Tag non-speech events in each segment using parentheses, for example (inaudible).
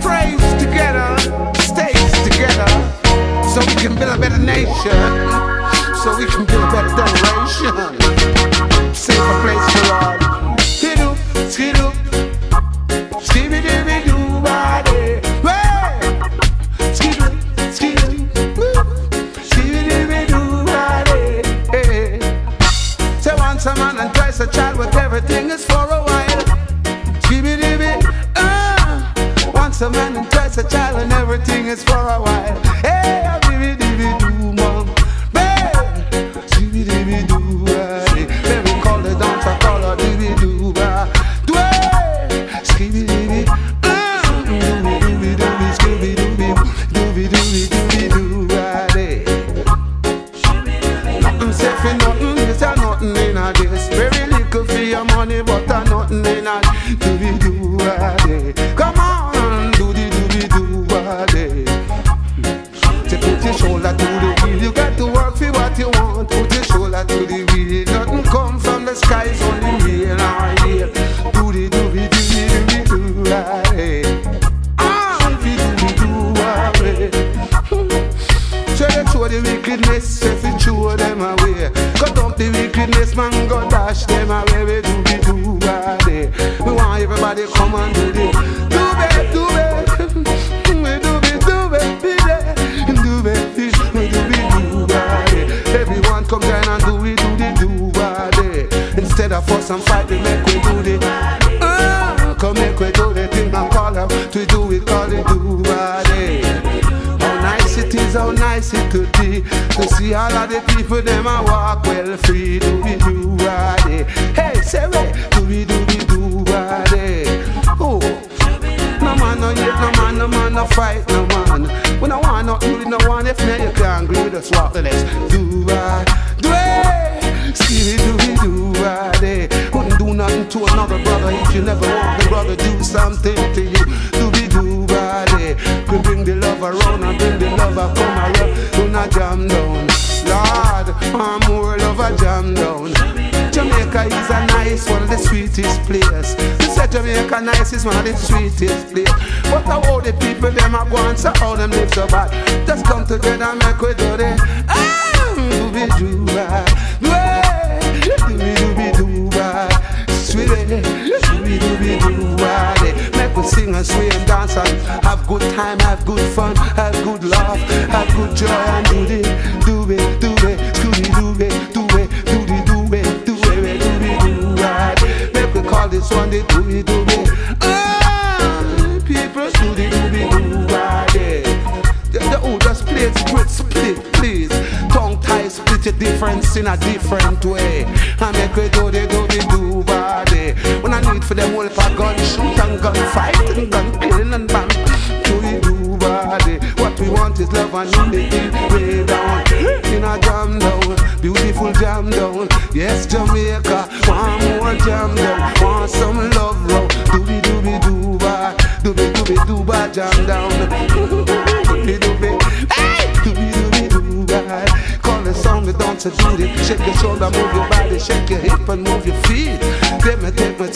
praise together, stays together, so we can build a better nation, so we can build a better generation, is for a while. Hey, a bidi doo mom, babe. Skibidi doo body. Then we call the dance, I call her dibby doo ba. Dway, a a this. Very little for your money, but a nothing in a doobie doo day. Come on, put your shoulder to the wheel, you got to work for what you want. Put your shoulder to the wheel, nothing come from the skies, only real or real. Day. Ah, doobie doobie doo day. So they show the wickedness, if it show them away. Cut up the wickedness, man, go dash them away. We do be do Instead of us and fight, we make we do the. Uh, come make we do the thing and call up. To do it, call it do body. How nice it is, how nice it could be to see all of the people them a walk well free. Do we do body? Hey, say we do we do we do body? Oh, no man no hate, no man, no man no fight, no man. We no want nothing, we no want if me you can't agree. Just walk the let's do To another brother if you never want the brother do something to you. Do be do body? We bring the love around and bring the love a come around. Do not jam down, Lord. I'm more love a jam down. Jamaica is a nice one of the sweetest place. They say Jamaica nice is one of the sweetest place. But how the people them are going, so how them live so bad. Just come together and make we do it. Make we sing and sway and dance and have good time, have good fun, have good laugh, have good joy and do it, do it, do it, scooby do it, do it, do the do it, do it, do it, do it. Make we call this one the do it, do it. Ah, people do the do it, do it. The, the, oh, just play it split, split, please. Tongue tie, split the difference in a different way. And make we do the do the do body. Them all for gun shoot and gun fight and gun killing and. Do the do body. What we want is love and unity. Way down in a jam down, beautiful jam down. Yes, Jamaica, one more jam down. Want some love, row. Doobie doobie doo ba, doobie doobie doo ba jam down. (laughs) Doobie doobie, hey, doobie doobie doo. Call the song the dancer do it. Shake your shoulder, move your body, shake your hip and move your feet. Take me, take me,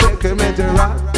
Sarah.